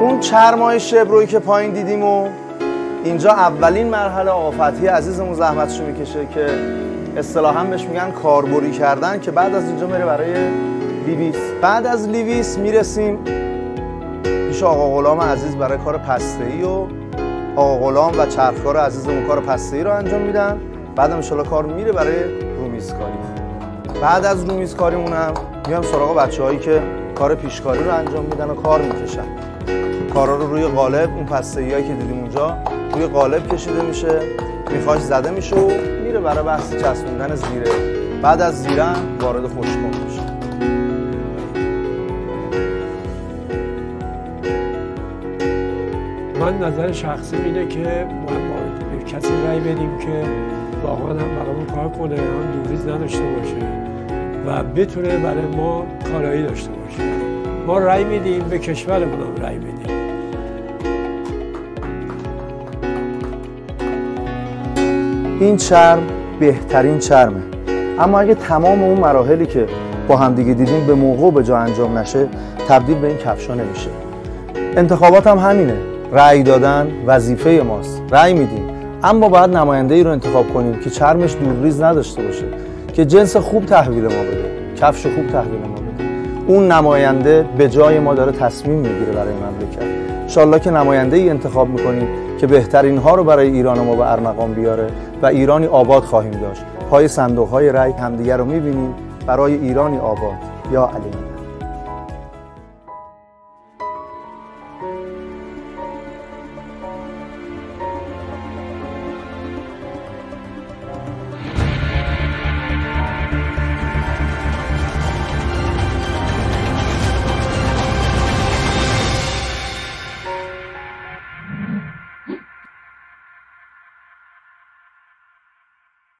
این چرمای شبروی که پایین دیدیم و اینجا اولین مرحله آقا فتحی عزیزمون زحمتشو می‌کشه که اصطلاحا بهش میگن کاربری کردن که بعد از اینجا میره برای لیویس. بعد از لیویس می‌رسیم پیش آقا غلام عزیز برای کار پسته‌ای و آقا غلام و چرخکار عزیزمون کار پسته‌ای رو انجام میدن. بعد ان کار میره برای رومیزکاری. بعد از رومیزکاریمون هم میام سراغ بچه‌هایی که کار پیشکاری رو انجام میدن و کار می‌کشن. کارا رو روی قالب اون پسته‌ای که دیدیم اونجا روی قالب کشیده میشه میخواش زده میشه و میره برای بحث چسبوندن زیره. بعد از زیره وارد خوشکن میشه. من نظر شخصی اینه که ما کسی رأی بدیم که واقعا هم برامون کار کنه هم دوریز نداشته باشه و بتونه برای ما کارایی داشته باشه. ما رأی میدیم به کشورمون رأی میدیم این چرم بهترین چرمه. اما اگه تمام اون مراحلی که با همدیگه دیدیم به موقع به جا انجام نشه تبدیل به این کفشا نمیشه. انتخابات هم همینه. رأی دادن وظیفه ماست. رأی میدیم. اما باید نماینده ای رو انتخاب کنیم که چرمش دورریز نداشته باشه که جنس خوب تحویل ما بده. کفش خوب تحویل ما اون نماینده به جای ما داره تصمیم می‌گیره برای مملکت. انشالله که نماینده ای انتخاب می‌کنیم که بهترین ها رو برای ایران ما به ارمغان بیاره و ایرانی آباد خواهیم داشت. پای صندوق های رأی همدیگر رو می‌بینیم. برای ایرانی آباد. یا علی.